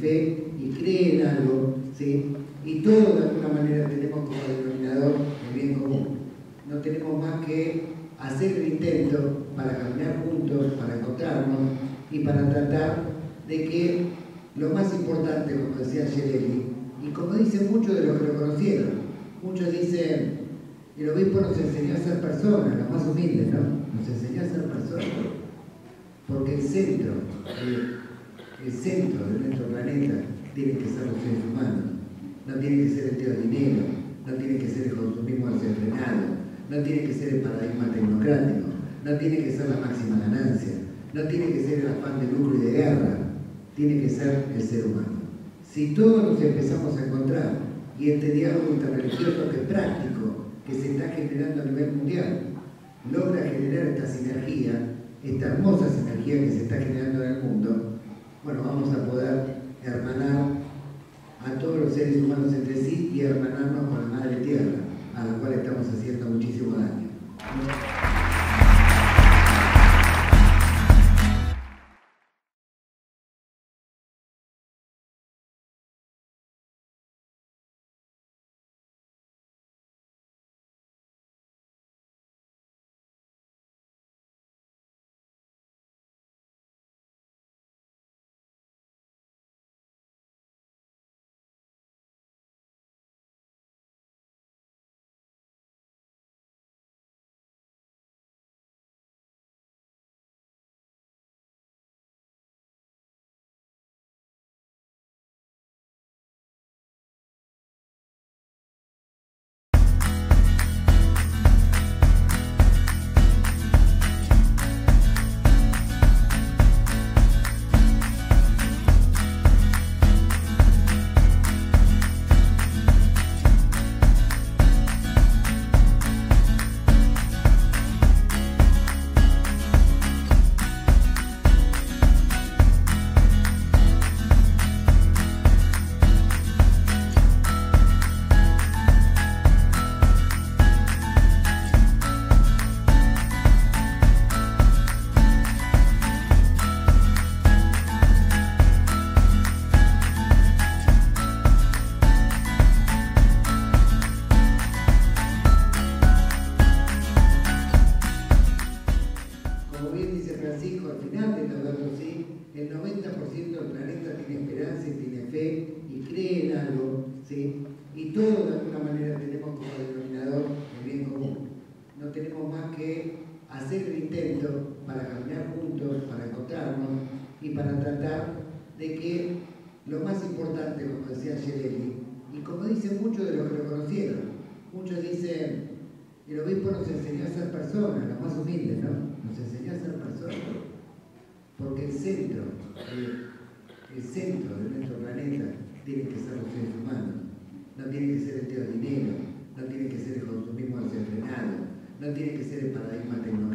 fe y cree en algo, ¿sí? y todos de alguna manera tenemos como denominador el bien común. No tenemos más que hacer el intento para caminar juntos, para encontrarnos y para tratar de que lo más importante, como decía Yereli, y como dicen muchos de los que lo conocieron, muchos dicen, el obispo nos enseñó a ser personas, los más humildes, ¿no? Nos enseñó a ser personas, porque el centro de el, centro de nuestro planeta tiene que ser los seres humanos, no tiene que ser el tío dinero, no tiene que ser el consumismo desenfrenado, no tiene que ser el paradigma tecnocrático, no tiene que ser la máxima ganancia, no tiene que ser el afán de lucro y de guerra, tiene que ser el ser humano. Si todos nos empezamos a encontrar y este diálogo interreligioso que es práctico, que se está generando a nivel mundial, logra generar esta sinergia, esta hermosa sinergia que se está generando en el mundo, bueno, vamos a poder hermanar a todos los seres humanos entre sí y hermanarnos con la Madre Tierra, a la cual estamos haciendo muchísimo daño. el intento para caminar juntos, para encontrarnos y para tratar de que lo más importante, como decía y como dicen muchos de los que lo conocieron, muchos dicen, el obispo nos enseñó a ser personas, los más humildes, ¿no? Nos enseñó a ser personas, porque el centro, el, centro de nuestro planeta tiene que ser los seres humanos, no tiene que ser el dinero, no tiene que ser el consumismo desenfrenado